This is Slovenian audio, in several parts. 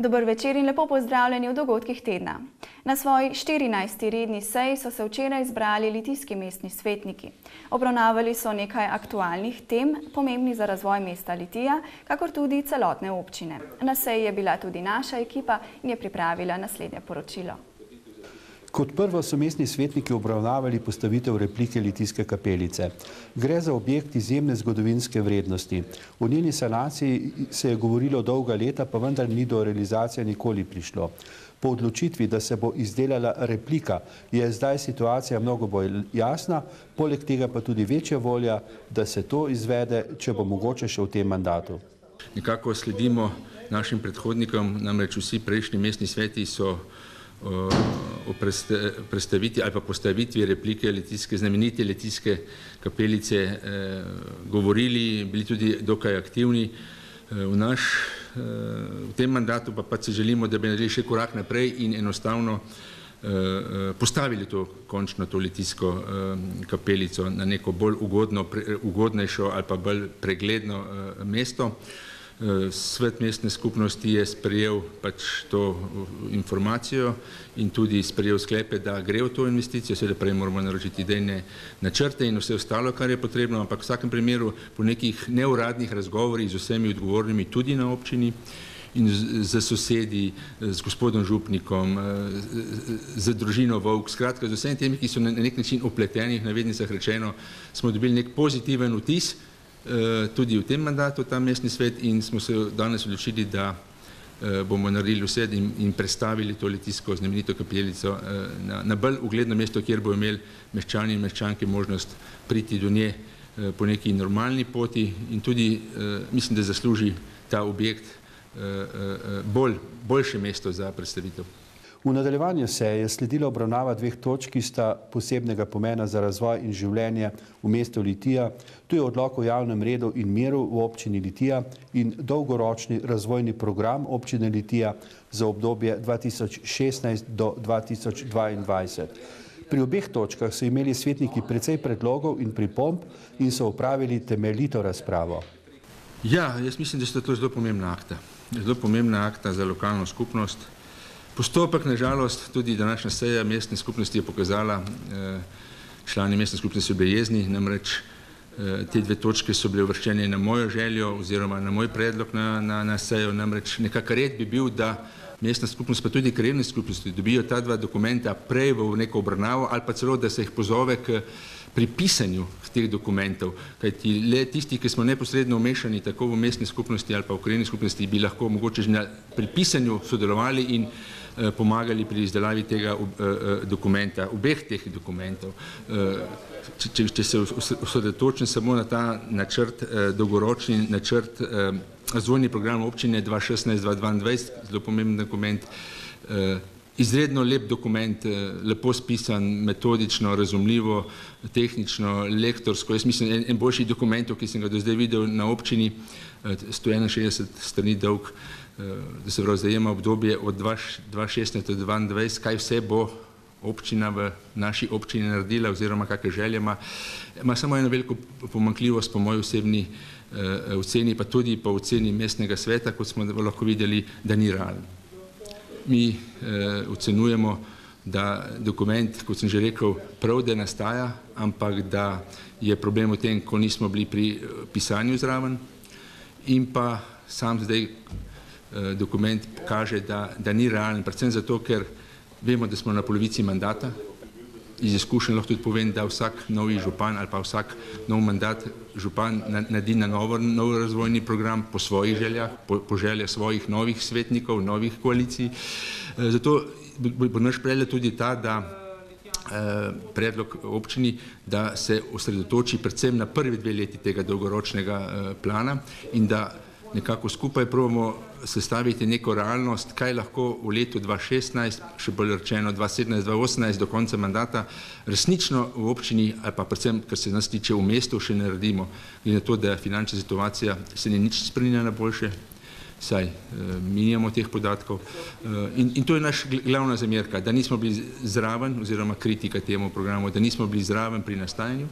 Dober večer in lepo pozdravljeni v dogodkih tedna. Na svoji 14. redni seji so se včeraj izbrali litijski mestni svetniki. Obravnavali so nekaj aktualnih tem, pomembnih za razvoj mesta Litija, kakor tudi celotne občine. Na seji je bila tudi naša ekipa in je pripravila naslednje poročilo. Kot prvo so mestni svetniki obravnavali postavitev replike Litijske kapelice. Gre za objekt izjemne zgodovinske vrednosti. V njeni sanaciji se je govorilo dolga leta, pa vendar ni do realizacije nikoli prišlo. Po odločitvi, da se bo izdelala replika, je zdaj situacija mnogo bolj jasna, poleg tega pa tudi večja volja, da se to izvede, če bo mogoče še v tem mandatu. Nekako sledimo našim predhodnikom, namreč vsi prejšnji mestni sveti so o predstavitvi ali pa postavitvi replike letijske, znamenite letijske kapelice govorili, bili tudi dokaj aktivni. V naš, v tem mandatu pa pač se želimo, da bi naredili še korak naprej in enostavno postavili to končno to letijsko kapelico na neko bolj ugodno, ugodnejšo ali pa bolj pregledno mesto. Svet mestne skupnosti je sprejel pač to informacijo in tudi sprejel sklepe, da gre v to investicijo, seveda prej moramo naročiti idejne načrte in vse ostalo, kar je potrebno, ampak v vsakem primeru po nekih neuradnih razgovorih z vsemi odgovornimi tudi na občini in z sosedi, z gospodom Župnikom, z družino Vovk, skratka z vsemi temi, ki so na nek način upleteni, v navednicah rečeno, smo dobili nek pozitiven vtis, tudi v tem mandatu ta mestni svet in smo se danes odločili, da bomo naredili vse in predstavili to litijsko znamenito kapelico na bolj ugledno mesto, kjer bojo imeli meščani in meščanke možnost priti do nje po neki normalni poti in tudi mislim, da zasluži ta objekt boljše mesto za predstavitev. V nadaljevanju se je sledila obravnava dveh točk, ki sta posebnega pomena za razvoj in življenje v mestu Litija. Tu je odlok o javnem redu in miru v občini Litija in dolgoročni razvojni program občine Litija za obdobje 2016 do 2022. Pri obeh točkah so imeli svetniki precej predlogov in pripomb in so upravili temeljito razpravo. Ja, jaz mislim, da sta to zelo pomembna akta. Zelo pomembna akta za lokalno skupnost. Postopek, na žalost, tudi današnja seja mestne skupnosti je pokazala, člani mestne skupnosti so bili jezni, namreč te dve točke so bile uvrščene na mojo željo oziroma na moj predlog na sejo, namreč nekako red bi bil, da mestna skupnost pa tudi krajevne skupnosti dobijo ta dva dokumenta prej v neko obravnavo ali pa celo, da se jih pozove k pri pisanju teh dokumentov, kajti le tisti, ki smo neposredno vmešani tako v mestni skupnosti ali pa v krajevni skupnosti, bi lahko mogoče že pri pisanju sodelovali in pomagali pri izdelavi tega dokumenta, obeh teh dokumentov. Če se osredotočim samo na ta načrt, dolgoročni načrt, razvojni program občine dva šestnajst-dva dvaindvajset, zelo pomemben dokument, izredno lep dokument, lepo spisan, metodično, razumljivo, tehnično, lektorsko, jaz mislim en boljših dokumentov, ki sem ga do zdaj videl na občini, sto enainšestdeset strani dolg, da se pravi zajema obdobje od dva šestnajst do dvaindvajset, kaj vse bo občina v naši občini naredila oziroma kake želje ima. Ima samo eno veliko pomanjkljivost po moji osebni oceni pa tudi po oceni mestnega sveta, kot smo lahko videli, da ni realen. Mi ocenjujemo, da dokument, kot sem že rekel, prav, da nastaja, ampak da je problem v tem, ko nismo bili pri pisanju zraven in pa sam zdaj dokument kaže, da ni realen, predvsem zato, ker vemo, da smo na polovici mandata, iz izkušenj lahko tudi povem, da vsak novi župan ali pa vsak nov mandat župan naredi na novo nov razvojni program po svojih željah, po željah svojih novih svetnikov, novih koalicij, zato bo naš predlog tudi ta, da predlog občini, da se osredotoči predvsem na prvi dve leti tega dolgoročnega plana in da nekako skupaj probamo sestaviti neko realnost, kaj lahko v letu dva šestnajst, še bolje rečeno dva sedemnajst-dva osemnajst do konca mandata resnično v občini ali pa predvsem, kar se nas tiče v mestu, še naredimo, glede na to, da finančna situacija se ni nič spreminjala na boljše, saj mi nimamo teh podatkov, in to je naša glavna zamerka, da nismo bili zraven oziroma kritika temu programu, da nismo bili zraven pri nastajanju,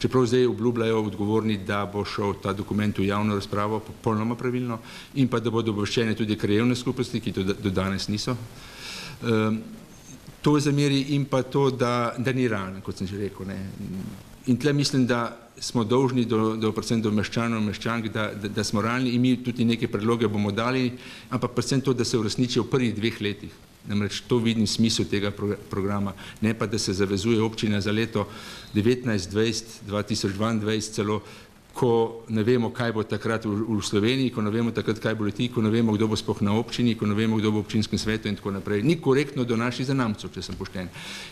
čeprav zdaj obljubljajo odgovorni, da bo šel ta dokument v javno razpravo popolnoma pravilno in pa da bodo obveščene tudi krajevne skupnosti, ki to do danes niso. Um, to zameri in pa to, da, da ni realno, kot sem že rekel. Ne. In tle mislim, da smo dolžni do, do predvsem do meščanov in meščank, da, da, da smo realni in mi tudi neke predloge bomo dali, ampak predvsem to, da se uresničijo v prvih dveh letih. Namreč to vidim smisel tega programa, ne pa da se zavezuje občina za leto 19, 20, 2022 celo, ko ne vemo, kaj bo takrat v, v Sloveniji, ko ne vemo takrat, kaj bo leti, ko ne vemo, kdo bo spoh na občini, ko ne vemo, kdo bo v občinskem svetu in tako naprej. Ni korektno do naših zanamcev, če sem pošten.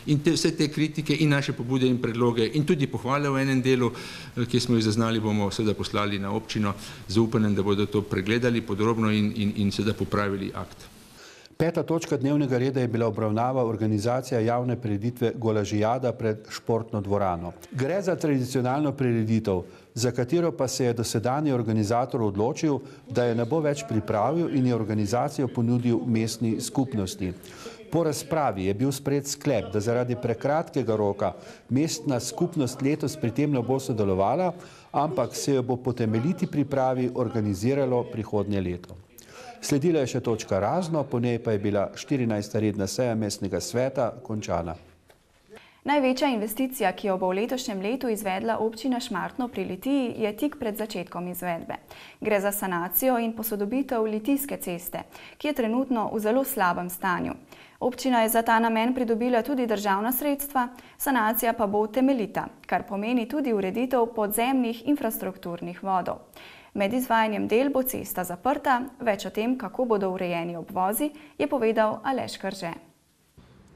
In te, vse te kritike in naše pobude in predloge in tudi pohvale v enem delu, eh, ki smo jih zaznali, bomo seveda poslali na občino z upanjem, da bodo to pregledali podrobno in, in, in seveda popravili akt. Peta točka dnevnega reda je bila obravnava organizacija javne prireditve Golažijada pred športno dvorano. Gre za tradicionalno prireditev, za katero pa se je dosedanji organizator odločil, da je ne bo več pripravil in je organizacijo ponudil mestni skupnosti. Po razpravi je bil spred sklep, da zaradi prekratkega roka mestna skupnost letos pri tem ne bo sodelovala, ampak se jo bo po temeljiti pripravi organiziralo prihodnje leto. Sledila je še točka razno, po njej pa je bila 14. redna seja mestnega sveta končana. Največja investicija, ki jo bo v letošnjem letu izvedla občina Šmartno pri Litiji, je tik pred začetkom izvedbe. Gre za sanacijo in posodobitev Litijske ceste, ki je trenutno v zelo slabem stanju. Občina je za ta namen pridobila tudi državna sredstva, sanacija pa bo temeljita, kar pomeni tudi ureditev podzemnih infrastrukturnih vodov. Med izvajanjem del bo cesta zaprta, več o tem, kako bodo urejeni obvozi, je povedal Aleš Krže.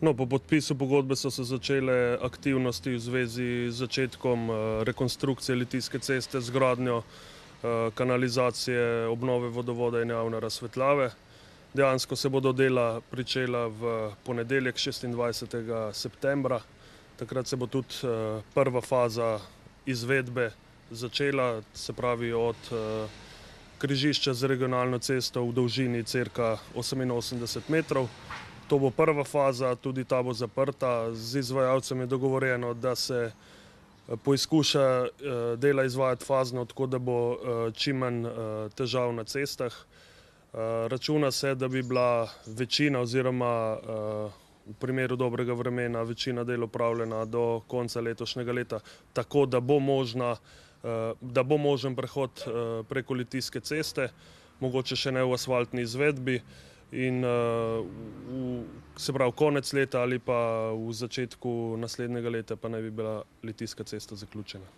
No, po podpisu pogodbe so se začele aktivnosti v zvezi z začetkom eh, rekonstrukcije Litijske ceste z gradnjo eh, kanalizacije, obnove vodovoda in javne razsvetljave. Dejansko se bodo dela pričela v ponedeljek 26. septembra. Takrat se bo tudi eh, prva faza izvedbe začela, se pravi od uh, križišča z regionalno cesto v dolžini crka 88 metrov. To bo prva faza, tudi ta bo zaprta. Z izvajalcem je dogovorjeno, da se eh, poizkuša uh, dela izvajati fazno, tako da bo čim manj težav na cestah. Računa se, da bi bila večina oziroma v primeru dobrega vremena večina del upravljena do konca letošnjega leta, tako da bo možna Eh, da bo možen prehod eh, preko litijske ceste, mogoče še ne v asfaltni izvedbi. In uh, v, se pravi, konec leta ali pa v začetku naslednjega leta, pa naj bi bila litijska cesta zaključena.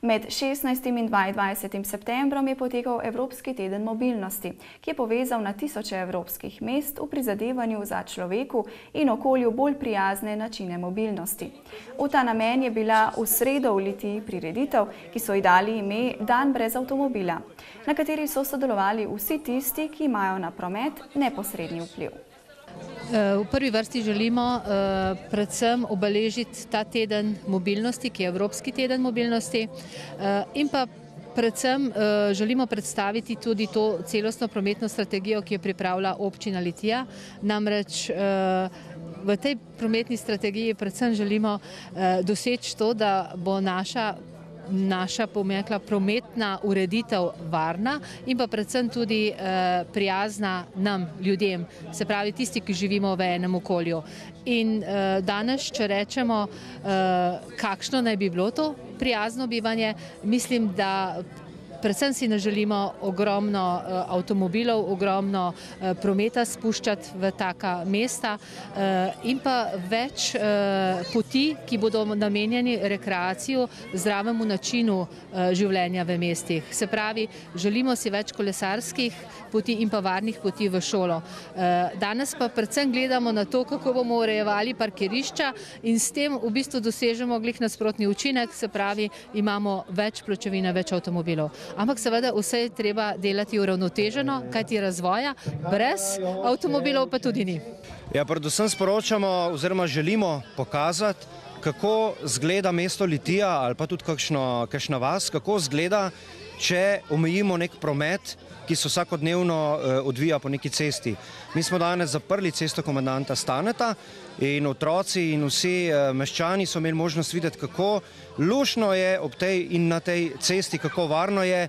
Med 16. in 22. septembrom je potekal Evropski teden mobilnosti, ki je povezal na tisoče evropskih mest v prizadevanju za človeku in okolju bolj prijazne načine mobilnosti. V ta namen je bila v sredo v Litiji prireditev, ki so ji dali ime Dan brez avtomobila, na kateri so sodelovali vsi tisti, ki imajo na promet neposredni vpliv. V prvi vrsti želimo eh, predvsem obeležiti ta teden mobilnosti, ki je Evropski teden mobilnosti eh, in pa predvsem eh, želimo predstaviti tudi to celostno prometno strategijo, ki jo pripravlja občina Litija. Namreč v tej prometni strategiji predvsem želimo doseči to, da bo naša naša pomekla prometna ureditev varna in pa predvsem tudi eh, prijazna nam, ljudem, se pravi tisti, ki živimo v enem okolju. In eh, danes, če rečemo, eh, kakšno naj bi bilo to prijazno bivanje, mislim, da predvsem si ne želimo ogromno uh, avtomobilov, ogromno uh, prometa spuščati v taka mesta uh, in pa več poti, ki bodo namenjeni rekreaciju, zdravemu načinu življenja v mestih. Se pravi, želimo si več kolesarskih poti in pa varnih poti v šolo. Danes pa predvsem gledamo na to, kako bomo urejevali parkirišča in s tem v bistvu dosežemo glih nasprotni učinek, se pravi, imamo več pločevine, več avtomobilov ampak seveda vse je treba delati uravnoteženo, kajti razvoja brez avtomobilov pa tudi ni. Ja, predvsem sporočamo oziroma želimo pokazati, kako zgleda mesto Litija ali pa tudi kakšno, kakšna vas, kako zgleda, če omejimo nek promet ki se vsakodnevno odvija po neki cesti. Mi smo danes zaprli cesto komandanta Staneta in otroci in vsi meščani so imeli možnost videti, kako lušno je ob tej in na tej cesti, kako varno je,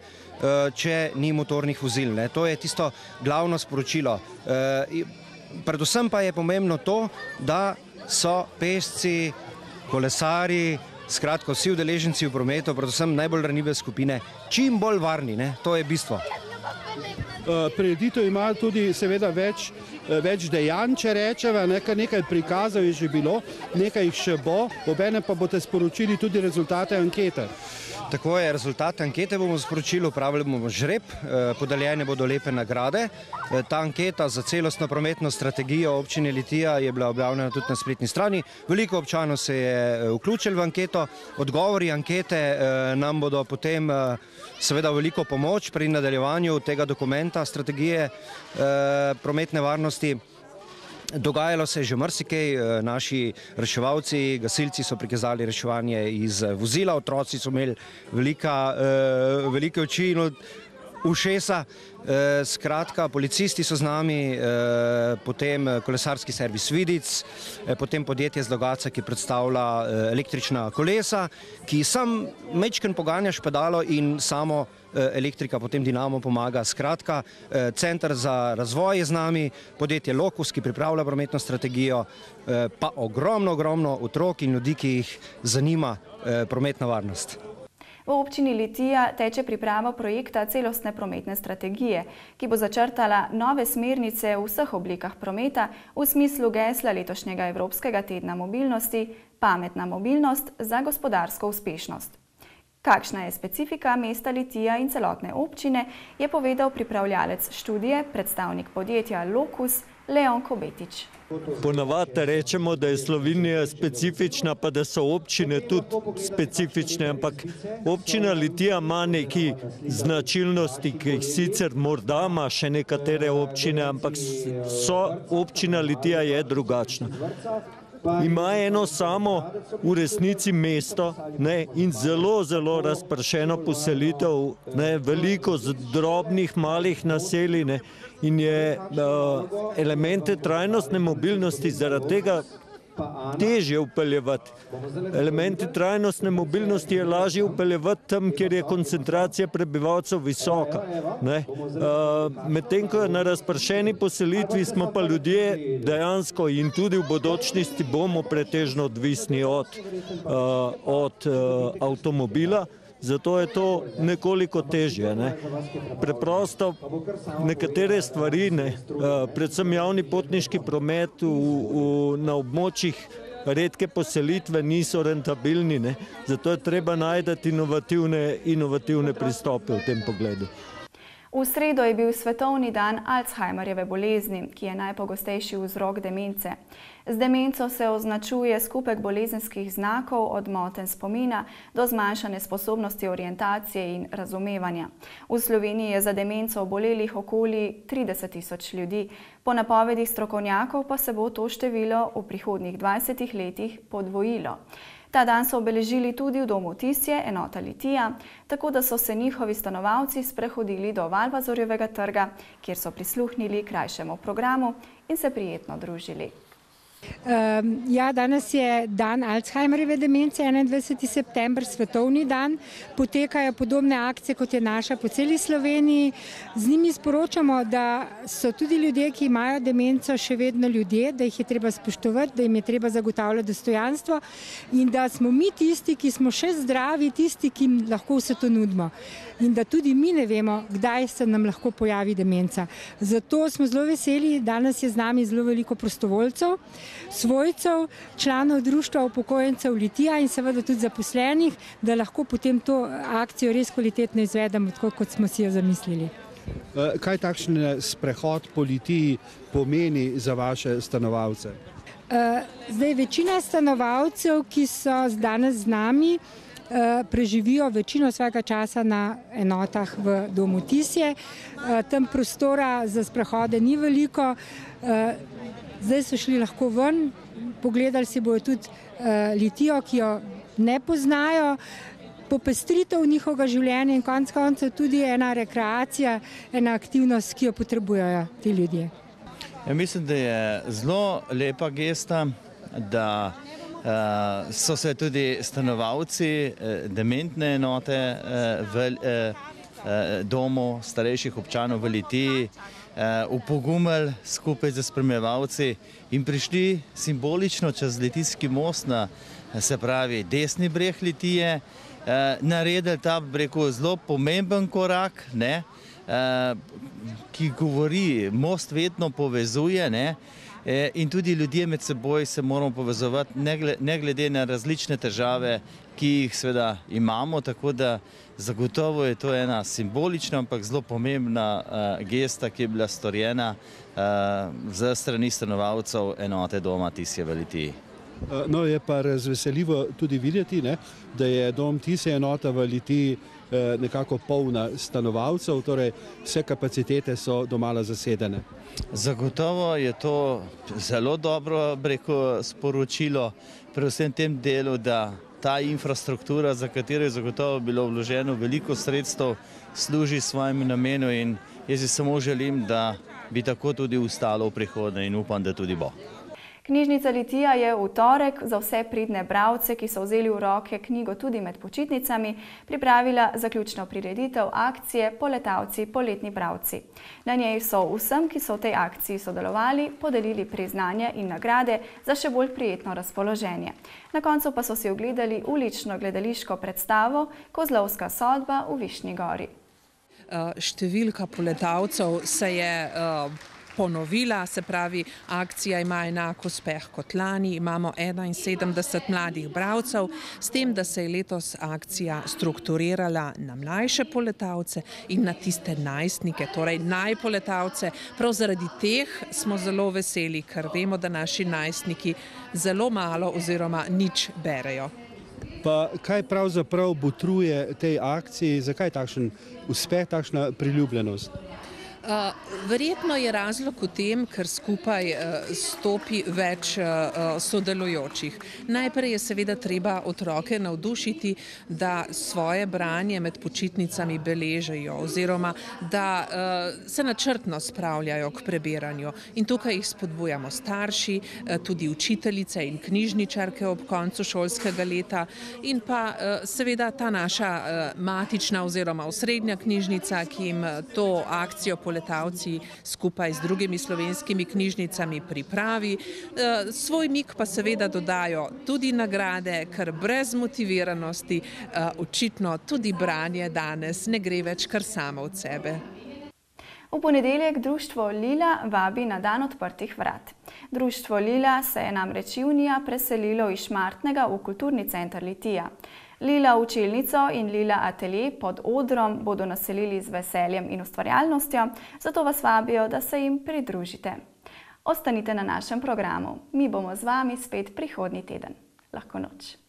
če ni motornih vozil. Ne. To je tisto glavno sporočilo. Predvsem pa je pomembno to, da so pešci, kolesari, skratka vsi udeleženci v prometu, predvsem najbolj ranljive skupine, čim bolj varni. Ne? To je bistvo. Prireditev ima tudi seveda več, več dejanj, če rečeva, nekaj, nekaj prikazov je že bilo, nekaj jih še bo, obene pa boste sporočili tudi rezultate ankete. Tako je, rezultate ankete bomo sporočili, upravili bomo žreb, podeljene bodo lepe nagrade. Ta anketa za celostno prometno strategijo občine Litija je bila objavljena tudi na spletni strani. Veliko občanov se je vključil v anketo, odgovori ankete nam bodo potem seveda veliko pomoč pri nadaljevanju tega dokumenta strategije prometne varnosti. Dogajalo se je že marsikaj, naši reševalci, gasilci so prikazali reševanje iz vozila, otroci so imeli velika, velike oči in ušesa. Skratka, policisti so z nami, potem kolesarski servis Vidic, potem podjetje z Logaca, ki predstavlja električna kolesa, ki sam mečken poganjaš pedalo in samo elektrika, potem Dinamo pomaga. Skratka, Centr za razvoj je z nami, podjetje Lokus, ki pripravlja prometno strategijo, pa ogromno, ogromno otrok in ljudi, ki jih zanima prometna varnost. V občini Litija teče priprava projekta celostne prometne strategije, ki bo začrtala nove smernice v vseh oblikah prometa v smislu gesla letošnjega Evropskega tedna mobilnosti Pametna mobilnost za gospodarsko uspešnost. Kakšna je specifika mesta Litija in celotne občine, je povedal pripravljalec študije, predstavnik podjetja Lokus, Leon Kobetič. Ponavadi rečemo, da je Slovenija specifična, pa da so občine tudi specifične, ampak občina Litija ima neki značilnosti, ki jih sicer morda ima še nekatere občine, ampak so občina Litija je drugačna. Ima eno samo v resnici mesto ne, in zelo, zelo razpršeno poselitev, ne, veliko drobnih malih naselij ne, in je uh, elemente trajnostne mobilnosti zaradi tega težje upeljevati. Elementi trajnostne mobilnosti je lažje upeljevati tam, kjer je koncentracija prebivalcev visoka. Uh, Medtem, ko je na razpršeni poselitvi, smo pa ljudje dejansko in tudi v bodočnosti bomo pretežno odvisni od, uh, od uh, avtomobila. Zato je to nekoliko težje. Ne. Preprosto nekatere stvari, ne, predvsem javni potniški promet v, v, na območjih redke poselitve niso rentabilni, ne. zato je treba najti inovativne, inovativne pristope v tem pogledu. V sredo je bil svetovni dan Alzheimerjeve bolezni, ki je najpogostejši vzrok demence. Z demenco se označuje skupek bolezenskih znakov od moten spomina do zmanjšane sposobnosti orientacije in razumevanja. V Sloveniji je za demenco obolelih okoli 30 tisoč ljudi. Po napovedih strokovnjakov pa se bo to število v prihodnjih 20 letih podvojilo. Ta dan so obeležili tudi v domu Tisje, enota Litija, tako da so se njihovi stanovalci sprehodili do Valvazorjevega trga, kjer so prisluhnili krajšemu programu in se prijetno družili. Um, ja, danes je dan Alzheimerjeve demence, 21. september, svetovni dan. Potekajo podobne akcije, kot je naša po celi Sloveniji. Z njimi sporočamo, da so tudi ljudje, ki imajo demenco, še vedno ljudje, da jih je treba spoštovati, da jim je treba zagotavljati dostojanstvo in da smo mi tisti, ki smo še zdravi, tisti, ki jim lahko vse to nudimo. In da tudi mi ne vemo, kdaj se nam lahko pojavi demenca. Zato smo zelo veseli, danes je z nami zelo veliko prostovoljcev svojcev, članov društva upokojencev Litija in seveda tudi zaposlenih, da lahko potem to akcijo res kvalitetno izvedemo, tako kot smo si jo zamislili. Kaj takšen sprehod po Litiji pomeni za vaše stanovalce? Zdaj, večina stanovalcev, ki so danes z nami, preživijo večino svojega časa na enotah v domu Tisje. Tam prostora za sprehode ni veliko. Zdaj so šli lahko ven, pogledali si bojo tudi uh, litijo, ki jo ne poznajo. popestritev njihovega življenja in konec koncev tudi ena rekreacija, ena aktivnost, ki jo potrebujejo ti ljudje. Ja, mislim, da je zelo lepa gesta, da uh, so se tudi stanovalci uh, dementne enote uh, v uh, domu starejših občanov v Litiji upogumili skupaj z spremljevalci in prišli simbolično čez Litijski most na se pravi desni breh Litije, uh, naredili ta breko zelo pomemben korak, ne, ki govori, most vedno povezuje. Ne, in tudi ljudje med seboj se moramo povezovati, ne glede na različne težave, ki jih seveda imamo, tako da zagotovo je to ena simbolična, ampak zelo pomembna uh, gesta, ki je bila storjena uh, za strani stanovalcev enote doma Tisje v Litiji. No, je pa razveseljivo tudi videti, ne, da je dom Tisje enota v Litiji nekako polna stanovalcev, torej vse kapacitete so domala zasedene. Zagotovo je to zelo dobro breko sporočilo, predvsem tem delu, da ta infrastruktura, za katero je zagotovo bilo vloženo veliko sredstev, služi svojemu namenu in jaz si samo želim, da bi tako tudi ustalo v prihodnje in upam, da tudi bo. Knjižnica Litija je v torek za vse pridne bravce, ki so vzeli v roke knjigo tudi med počitnicami, pripravila zaključno prireditev akcije Poletavci, poletni bravci. Na njej so vsem, ki so v tej akciji sodelovali, podelili priznanje in nagrade za še bolj prijetno razpoloženje. Na koncu pa so si ogledali ulično gledališko predstavo Kozlovska sodba v Višnji gori. Številka poletavcev se je uh, ponovila, se pravi, akcija ima enak uspeh kot lani, imamo 71 mladih bravcev, s tem, da se je letos akcija strukturirala na mlajše poletavce in na tiste najstnike, torej najpoletavce. Prav zaradi teh smo zelo veseli, ker vemo, da naši najstniki zelo malo oziroma nič berejo. Pa kaj pravzaprav botruje tej akciji, zakaj takšen uspeh, takšna priljubljenost? Verjetno je razlog v tem, ker skupaj uh, stopi več uh, sodelujočih. Najprej je seveda treba otroke navdušiti, da svoje branje med počitnicami beležejo oziroma da se načrtno spravljajo k prebiranju. In tukaj jih spodbujamo starši, tudi učiteljice in knjižničarke ob koncu šolskega leta in pa seveda ta naša matična oziroma osrednja knjižnica, ki jim to akcijo polega letavci skupaj z drugimi slovenskimi knjižnicami pripravi. Eh, svoj mik pa seveda dodajo tudi nagrade, ker brez motiviranosti eh, očitno tudi branje danes ne gre več kar samo od sebe. V ponedeljek društvo Lila vabi na dan odprtih vrat. Društvo Lila se je namreč junija preselilo iz Šmartnega v kulturni center Litija. Lila učilnico in Lila atelje pod odrom bodo naselili z veseljem in ustvarjalnostjo, zato vas vabijo, da se jim pridružite. Ostanite na našem programu. Mi bomo z vami spet prihodnji teden. Lahko noč.